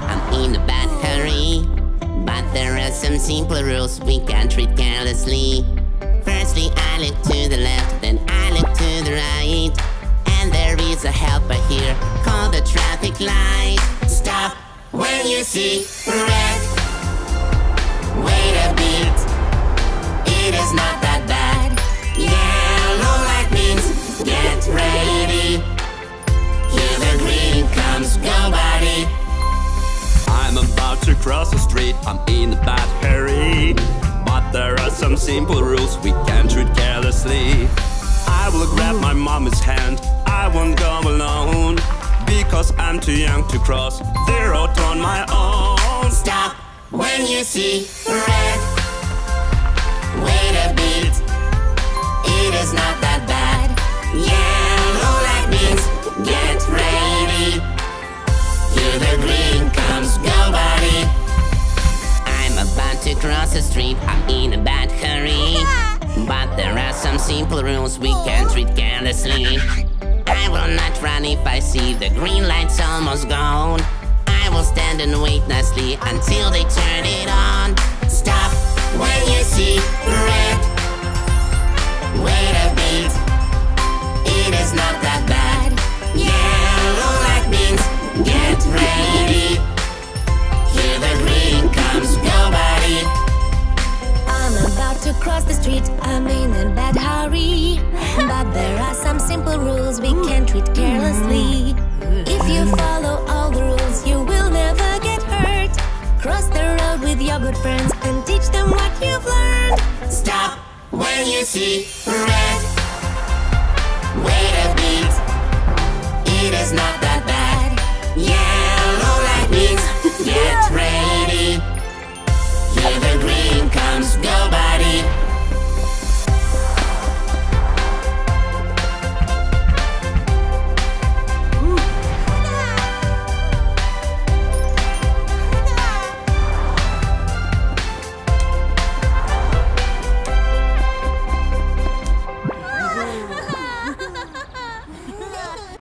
I'm in a bad hurry. But there are some simple rules we can't treat carelessly. Firstly, I look to the left, then I look to the right. And there is a helper here called the traffic light. Stop when you see red. About to cross the street, I'm in a bad hurry. But there are some simple rules we can't treat carelessly. I will grab my mommy's hand, I won't go alone. Because I'm too young to cross the road on my own. Stop when you see red. Wait a bit, it is not that cross the street, I'm in a bad hurry. But there are some simple rules we can't treat carelessly. I will not run if I see the green light's almost gone. I will stand and wait nicely until they turn it on. Treat. If you follow all the rules, you will never get hurt. Cross the road with your good friends and teach them what you've learned. Stop when you see red. Wait a bit, it is not